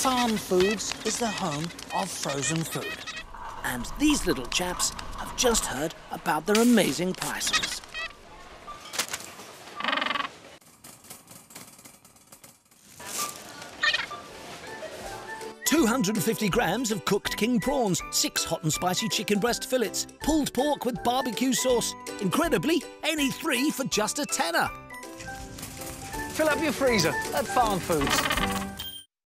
Farmfoods is the home of frozen food. And these little chaps have just heard about their amazing prices. Two hundred and fifty grams of cooked king prawns, six hot and spicy chicken breast fillets, pulled pork with barbecue sauce. Incredibly, any three for just a tenner. Fill up your freezer at Farmfoods.